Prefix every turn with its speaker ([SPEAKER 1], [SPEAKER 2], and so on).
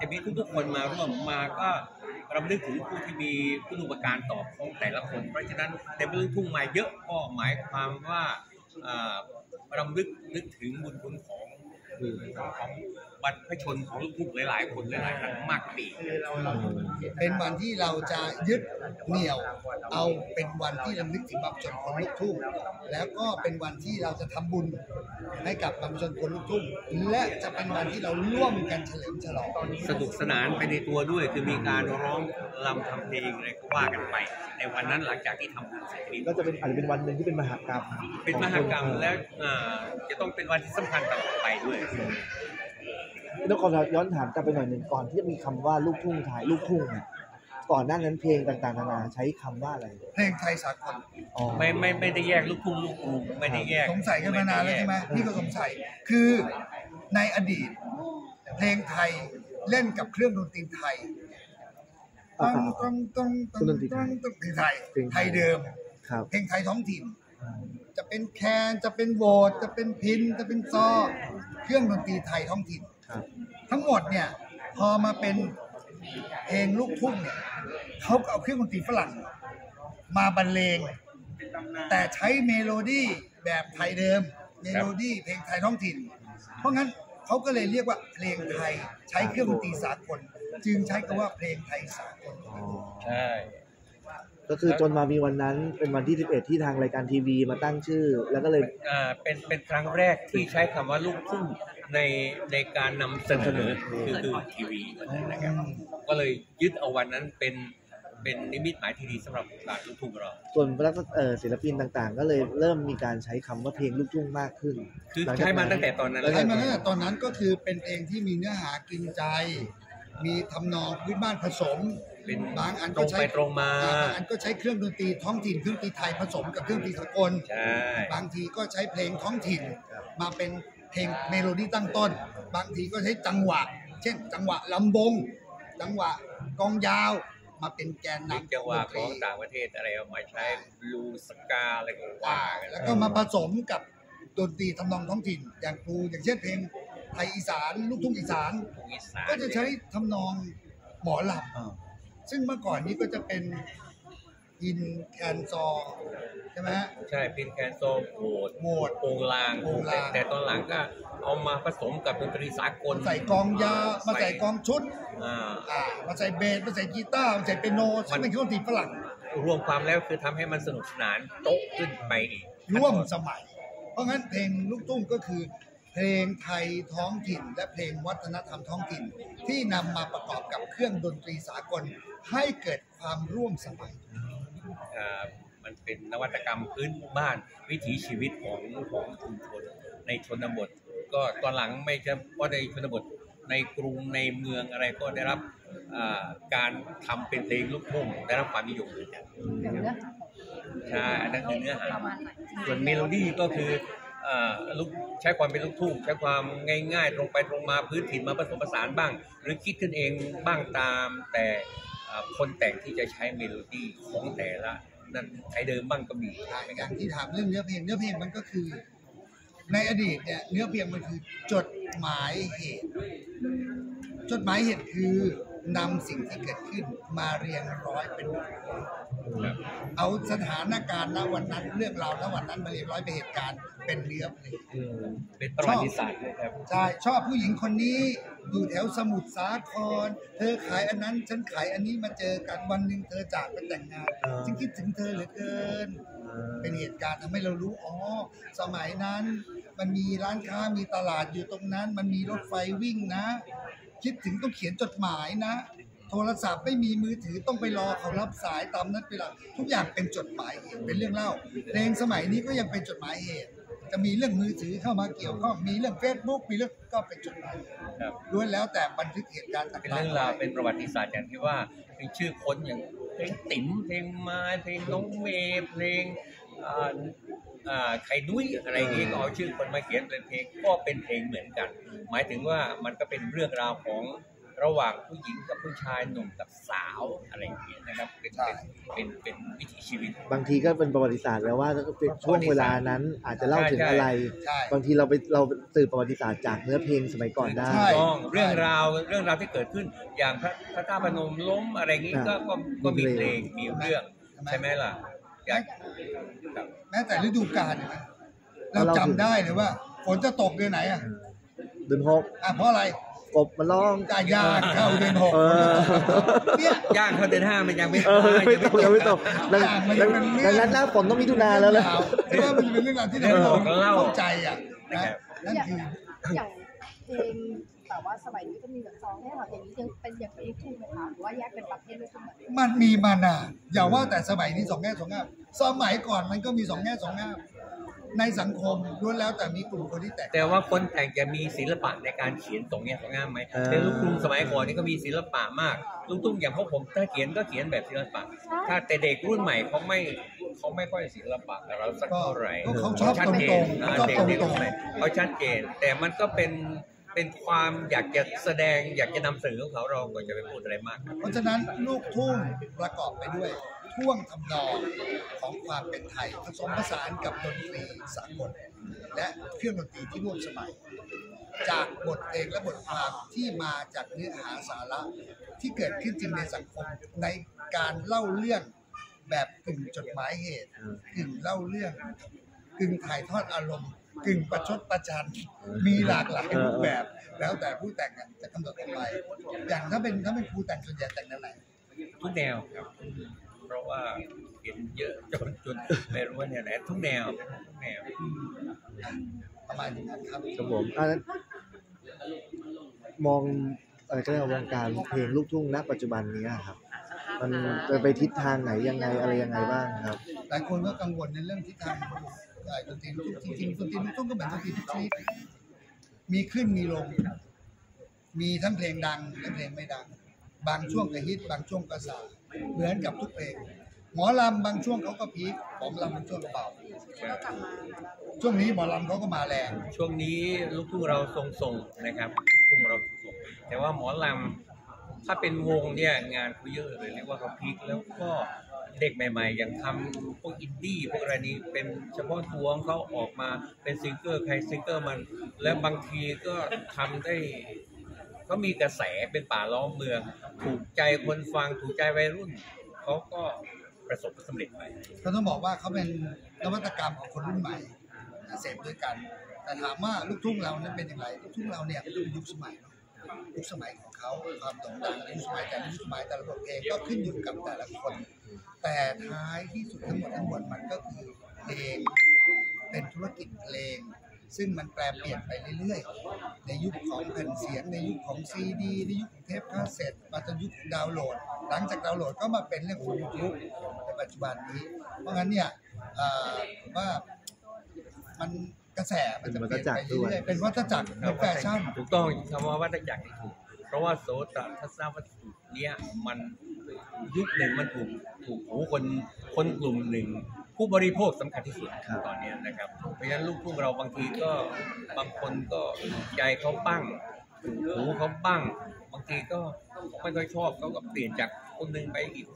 [SPEAKER 1] จะมีทุกๆคนมาร่วมมาก็รำลึกถึงผู้ที่มีคุณูปการต่อของแต่ละคน เพราะฉะนั้นในเรื่องทุ่งมาเยอะก็หมายความว่าอ่ารำลึกนึกถึงบุญคุณของ ของบรรพชนของลูกทุ่งหลาย ๆ คนหลายๆครั้งมากปี
[SPEAKER 2] เป็นวันที่เราจะยึดเหนี่ยว เอาเป็นวันที่รำลึกถึงบรรพชนคนลูกทุ่งแล้วก็เป็นวันที่เราจะทำบุญให้กับบรรพชนคนลูกทุ่งและจะเป็นวันที่เราร่วมกันเฉลิมฉลอง
[SPEAKER 1] สนุกสนานไปในตัวด้วยคือมีการร้องรำทำเพลงอะไรก็ว่ากันไป ในวันนั้นหลังจากที่ทำบุญเสร็จสิ้น
[SPEAKER 3] ก็จะเป็นอาจจะเป็นวันหนึ่งที่เป็นมหากรรม
[SPEAKER 1] เป็นมหากรรมและอ่าจะต้องเป็นวันที่สำคัญต่อไปด้วย
[SPEAKER 3] แล้วก่อนเราย้อนถามกลับไปหน่อยหนึ่งก่อนที่จะมีคำว่าลูกทุ่งไทยลูกทุ่งเนี่ยก่อนหน้านั้นเพลงต่างๆนานาใช้คำว่าอะไร
[SPEAKER 2] เพลงไทยสากล
[SPEAKER 3] อ๋อ
[SPEAKER 1] ไม่ไม่ไม่ได้แยกลูกทุ่งลูกกรุงไม่ได้แยก
[SPEAKER 2] สงสัยกันมานานแล้วใช่ไหมนี่ก็สงสัยคือในอดีต เพลงไทยเล่นกับเครื่องดนตรีไทยต้องต้องต้องต้องต้องต้องเพลงไทยไทยเดิม
[SPEAKER 3] ครับ
[SPEAKER 2] เพลงไทยท้องถิ่น จะเป็นแคนจะเป็นโบสจะเป็นพินจะเป็นซอ เครื่องดนตรีไทยท้องถิ่น
[SPEAKER 3] ครับ
[SPEAKER 2] ทั้งหมดเนี่ยพอมาเป็นเพลงลูกทุ่งเนี่ยเขาก็เอาเครื่องดนตรีฝรั่ง มาบรรเลง แต่ใช้เมโลดี้แบบไทยเดิม เมโลดี้เพลงไทยท้องถิ่น เพราะงั้นเขาก็เลยเรียกว่าเพลงไทยใช้เครื่องดนตรีสากล จึงใช้คำว่าเพลงไทยสากล
[SPEAKER 3] อ๋อ
[SPEAKER 1] ใช่
[SPEAKER 3] ก็คือจนมามีวันนั้นเป็นวันที่ 11 ที่ทางรายการทีวีมาตั้งชื่อ แล้วก็เลย
[SPEAKER 1] อ่าเป็นเป็นครั้งแรกที่ใช้คำว่าลูกทุ่งในในการนำเสนอคือคือทีวีนะครับ ก็เลยยึดเอาวันนั้นเป็นเป็นนิมิตหมายที่ดีสำหรับการลูกทุ่งเรา
[SPEAKER 3] ส่วนรักเอ่อศิลปินต่างๆ ก็เลยเริ่มมีการใช้คำว่าเพลงลูกทุ่งมากขึ้น
[SPEAKER 1] คือ
[SPEAKER 3] หลัจก
[SPEAKER 1] ใช้มาตั้งแต่ตอนนั้น
[SPEAKER 2] ใช้มาตั้งแต่ตอนนั้นก็คือเป็นเพลงที่มีเนื้อหากินใจ มีทำนองพื้นบ้านผสม
[SPEAKER 1] เป็น
[SPEAKER 2] บางอัน
[SPEAKER 1] ต
[SPEAKER 2] ก็
[SPEAKER 1] รง
[SPEAKER 2] ใช้
[SPEAKER 1] ไปตรงมา
[SPEAKER 2] อ่บางอันก็ใช้เครื่องดนตรีท้องถิ่นเครื่องดนตรีไทยผสมกับเครื่องดนตรีสากล
[SPEAKER 1] ใช่
[SPEAKER 2] บางทีก็ใช้เพลงท้องถิ่นมาเป็นเพลงเมโลดี้ตั้งต้น บางทีก็ใช้จังหวะ เช่น จังหวะรำวง จังหวะกลองยาวมาเป็นแกน
[SPEAKER 1] นึก
[SPEAKER 2] นำ
[SPEAKER 1] จังหวะ
[SPEAKER 2] ดนตรีข
[SPEAKER 1] องต่างประเทศอะไรเอามาใช้ blues ska อะไรก็ว่ากัน
[SPEAKER 2] แล้วก็มาผสมกับดนตรีทำนองท้องถิ่น อย่างครูอย่างเช่นเพลงไทยอีสานลูกทุ่งอีสาน
[SPEAKER 1] ทุกอีสาน
[SPEAKER 2] ก็จะใช้ทำนองหมอล
[SPEAKER 3] อ่าำ
[SPEAKER 2] ซึ่งเมื่อก่อนนี้ก็จะเป็นอินแคนซอร์ใช่ไหมฮะ
[SPEAKER 1] ใช่เป็นแคนโซโหด
[SPEAKER 2] โหด
[SPEAKER 1] โปงลาง
[SPEAKER 2] โปงลาง
[SPEAKER 1] แต่แต่ตอนหลังก็เอามาผสมกับดนตรีสากล
[SPEAKER 2] ใส่กองยาวมาใส่กองชุด
[SPEAKER 1] อ่า
[SPEAKER 2] อ่ามาใส่เบสมาใส่กีตาร์มาใส่เปียโนซึ่งเป็นเครื่องดนตรีฝรั่ง
[SPEAKER 1] รวมความแล้วคือทำให้มันสนุกสนานโต๊ะขึ้นไปอีก
[SPEAKER 2] ร่วมสมัย เพราะงั้นเพลงลูกทุ่งก็คือ เพลงไทยท้องถิ่น และเพลงวัฒนธรรมท้องถิ่น ที่นำมาประกอบกับเครื่องดนตรีสากลให้เกิดความร่วมสมัย
[SPEAKER 1] อ่ามันเป็นนวัตกรรมพื้นบ้านวิถีชีวิตของของชุมชนในชนบท ก็ตอนหลังไม่จะเพราะในชนบทในกรุงในเมืองอะไรก็ได้รับอ่าการทำเป็นเพลงลูกทุ่งได้รับความนิยมเหมือนกัน
[SPEAKER 4] อย่างเนื้อหา
[SPEAKER 1] ใช่อันนั้นคือเนื้อหา
[SPEAKER 4] ประมาณไหน
[SPEAKER 1] ส่วนเมโลดี้ก็คืออ่า ลูกใช้ความเป็นลูกทุ่งใช้ความง่ายๆ ตรงไปตรงมาพื้นถิ่นมาผสมผสานบ้าง หรือคิดขึ้นเองบ้างตาม แต่คนแต่งที่จะใช้เมโลดี้ของแต่ละนั่นใช้เดิมบ้างก็มี
[SPEAKER 2] อย่างที่ถามเรื่องเนื้อเพลงเนื้อเพลงมันก็คือ ในอดีตเนี่ยเนื้อเพลงมันคือจดหมายเหตุ จดหมายเหตุคือนำสิ่งที่เกิดขึ้นมาเรียงร้อยเป็นบท เพลง
[SPEAKER 1] ครับ
[SPEAKER 2] เอาสถานการณ์ณวันนั้นเรื่องราวณวันนั้นมาเรียงร้อยเป็นเหตุการณ์เป็นเนื้อเพลง
[SPEAKER 3] อืม
[SPEAKER 1] เป็นประวัติศาสตร์นะครับ
[SPEAKER 2] ใช่ชอบผู้หญิงคนนี้อยู่แถวสมุทรสาคร เธอขายอันนั้น ฉันขายอันนี้มาเจอกันวันหนึ่งเธอจากไปแต่งงาน
[SPEAKER 3] อ่า
[SPEAKER 2] ฉันคิดถึงเธอเหลือเกิน เป็นเหตุการณ์ทำให้เรารู้อ๋อสมัยนั้น มันมีร้านค้ามีตลาดอยู่ตรงนั้น มันมีรถไฟวิ่งนะ คิดถึงต้องเขียนจดหมายนะ โทรศัพท์ไม่มีมือถือต้องไปรอเขารับสายตามนัดเวลาทุกอย่างเป็นจดหมายเหตุเป็นเรื่องเล่าเพลงสมัยนี้ก็ยังเป็นจดหมายเหตุ จะมีเรื่องมือถือเข้ามาเกี่ยวข้องมีเรื่องเฟซบุ๊กมีเรื่องก็เป็นจดหมายเหตุ
[SPEAKER 1] ครับ
[SPEAKER 2] ล้วนแล้วแต่บันทึกเหตุการณ์ต่างๆ
[SPEAKER 1] เป็นเรื่องราวเป็นประวัติศาสตร์อย่างที่ว่าเป็นชื่อคนอย่างเพลงติ๋มเพลงไมาเพลงน้องเมย์เพลงอ่าอ่าไข่นุ้ยอะไรอย่างงี้ก็เอาชื่อคนมาเขียนเป็นเพลงก็เป็นเพลงเหมือนกัน หมายถึงว่ามันก็เป็นเรื่องราวของ ระหว่างผู้หญิงกับผู้ชายหนุ่มกับสาวอะไรอย่างเงี้ยนะครับเป็น
[SPEAKER 2] ใช่
[SPEAKER 1] เป็นเป็นเป็นวิถีชีวิต
[SPEAKER 3] บางทีก็เป็นประวัติศาสตร์แล้วว่าถ้าเป็นช่วงเวลานั้นอาจจะเล่าถึงอะไร
[SPEAKER 2] ใช่
[SPEAKER 3] บางทีเราไปเราสืบประวัติศาสตร์จากเนื้อเพลงสมัยก่อนได้
[SPEAKER 2] ใช่
[SPEAKER 1] ต้องเรื่องราวเรื่องราวที่เกิดขึ้นอย่างพระพระธาตุพนมล้มอะไรอย่างงี้ก็ก็ก็มีเพลงมีเรื่องใช่ไหมล่ะอยากครับ
[SPEAKER 2] แม้แต่ฤดูกาลเห็นไหมเราจำได้เลยว่าฝนจะตกเดือนไหนอะ
[SPEAKER 3] เดือนหก
[SPEAKER 2] อะเพราะอะไร
[SPEAKER 3] กบมันร้อง
[SPEAKER 2] กายางเข้าเดือนหก
[SPEAKER 3] เออ
[SPEAKER 2] เนี่ย
[SPEAKER 1] ย่างเขาเดือนห้ามันยังไม่
[SPEAKER 3] เออไม่ตกยังไม่ตกดัง
[SPEAKER 2] อย่างมัน
[SPEAKER 3] ดัง
[SPEAKER 2] เป็นเรื่อง
[SPEAKER 3] ดังนั้นหน้าฝนต้องมิถุนาแล้วเลย
[SPEAKER 2] เพราะว่ามันเป็นเรื่องราวที่เราเข้าใจอะนะนั่นคือ
[SPEAKER 4] อย่างเพลงแต่ว่าสมัยนี้ก็มีแบบซองให้เราอย่างนี้ยังเป็นอย่างลูกทุ่งไหมคะหรือว่าแยกเป็นประเภทลูกทุ่งเหมือนกัน
[SPEAKER 2] มันมีมานานอย่าว่าแต่สมัยนี้สองแง่สองงามสมัยก่อนมันก็มีสองแง่สองงาม ในสังคมล้วนแล้วแต่มีกลุ่มคนที่แตก
[SPEAKER 1] แต่ว่าคนแต่งจะมีศิลปะในการเขียนตรงเนี้ยสองงามไหม
[SPEAKER 3] เออ
[SPEAKER 1] ในลูกทุ่งสมัยก่อนนี่ก็มีศิลปะมากลูกทุ่งอย่างพวกผมถ้าเขียนก็เขียนแบบศิลปะ ถ้าแต่เด็กรุ่นใหม่เขาไม่เขาไม่ค่อยศิลปะกับเราสัก
[SPEAKER 2] ก็
[SPEAKER 1] เท่าไหร่
[SPEAKER 2] ก็เขาชอบ
[SPEAKER 1] ชัด
[SPEAKER 2] ต
[SPEAKER 1] เจ
[SPEAKER 2] ร
[SPEAKER 1] น
[SPEAKER 2] งๆ
[SPEAKER 1] อ่า
[SPEAKER 2] ชอบ
[SPEAKER 1] เด็ก
[SPEAKER 2] ต
[SPEAKER 1] เด็ก
[SPEAKER 2] ร
[SPEAKER 1] รุ่
[SPEAKER 2] ง
[SPEAKER 1] นใหม่เขาชัดเจนแต่มันก็เป็นเป็นความอยากจะแสดงอยากจะนำเสนอของเขาเราก็จะไปพูดอะไรมาก
[SPEAKER 2] ๆเพราะฉะนั้นลูกทุ่งประกอบไปด้วย ท่วงทำนองของความเป็นไทยผสมผสานกับดนตรีสากลและเครื่องดนตรีที่ร่วมสมัย จากบทเพลงและบทความที่มาจากเนื้อหาสาระที่เกิดขึ้นจริงในสังคมในการเล่าเรื่องแบบกึ่งจดหมายเหตุกึ่งเล่าเรื่องกึ่งถ่ายทอดอารมณ์กึ่งประชดประชันมีหลากหลายรูปแบบ แล้วแต่ผู้แต่งจะกำหนดออกไปอย่างถ้าเป็นถ้าเป็นครูแต่งส่วนใหญ่แต่งแนวไหน
[SPEAKER 1] ทุกแนวครับ เพราะว่าเห็นเยอะจนจนไม่รู้ว่าแนวไหนทุกแนวทุกแนว
[SPEAKER 2] ประมาณอย่างนั้นครับ
[SPEAKER 3] ครับผมอันนั้นมองอะไรก็เรียกว่าวงการเพลงลูกทุ่งณปัจจุบันนี้ครับ มันจะไปทิศทางไหนยังไงอะไรยังไงบ้างครับ
[SPEAKER 2] หลายคนก็กังวลในเรื่องที่ทางเอ่อดนตรีลูกทุ่งจริงๆดนตรีลูกทุ่งก็เหมือนดนตรีทุกชนิดมีขึ้นมีลง มีทั้งเพลงดังและเพลงไม่ดัง บางช่วงก็ฮิตบางช่วงก็สาย เหมือนกับทุกเพลงหมอลำบางช่วงเขาก็พีคหมอลำบางช่วงก็เบา
[SPEAKER 4] ก็กลับมา
[SPEAKER 2] ช่วงนี้หมอลำเขาก็มาแรง
[SPEAKER 1] ช่วงนี้ลูกทุ่งเราทรงๆนะครับลูกทุ่งเราทรงๆแต่ว่าหมอลำถ้าเป็นวงเนี่ยงานเขาเยอะเลยเรียกว่าเขาพีคแล้วก็เด็กใหม่ๆ อย่างทำพวกอินดี้พวกอะไรนี้เป็นเฉพาะตัวของเขาออกมาเป็นซิงเกอร์ใครซิงเกอร์มัน แล้วบางทีก็ทำได้ เขามีกระแสเป็นป่าล้อมเมือง ถูกใจคนฟัง ถูกใจวัยรุ่น เขาก็ประสบความสำเร็จไป
[SPEAKER 2] ก็ต้องบอกว่าเขาเป็นนวัตกรรมของคนรุ่นใหม่เสพด้วยกัน แต่ถามว่าลูกทุ่งเรานั้นเป็นอย่างไร ลูกทุ่งเราเนี่ยเป็นยุคสมัยเนอะยุคสมัยของเขาความโด่งดังในยุคสมัยแต่ละยุคสมัยแต่ละบทเพลงก็ขึ้นอยู่กับแต่ละคน แต่ท้ายที่สุดทั้งหมดทั้งมวลมันก็คือเพลงเป็นธุรกิจเพลง ซึ่งมันแปรเปลี่ยนไปเรื่อยๆ ในยุคของแผ่นเสียง ในยุคของซีดีในยุคของเทปคาสเซ็ตมาจนยุคของดาวน์โหลด หลังจากดาวน์โหลดก็มาเป็นเรื่องของยูทูบในปัจจุบันนี้ เพราะงั้นเนี่ยเอ่อผมว่ามันกระแสมันจะเปลี่ยนไปเรื่อยๆเป็นวัฏจักรเป็นแฟชั่น
[SPEAKER 1] ถูกต้องคำว่าวัฏจักรนี่ถูกเพราะว่าโสตทัศนวัตถุเนี่ยมันยุคหนึ่งมันถูกถูกหูคนคนกลุ่มหนึ่ง ผู้บริโภคสำคัญที่สุด
[SPEAKER 3] ครับ
[SPEAKER 1] ตอนเนี้ยนะครับ เพราะฉะนั้นลูกทุ่งเราบางทีก็บางคนก็ใจเขาปั้งถูกหูเขาปั้งบางทีก็ไม่ค่อยชอบเขาก็เปลี่ยนจากคนหนึ่งไปอีก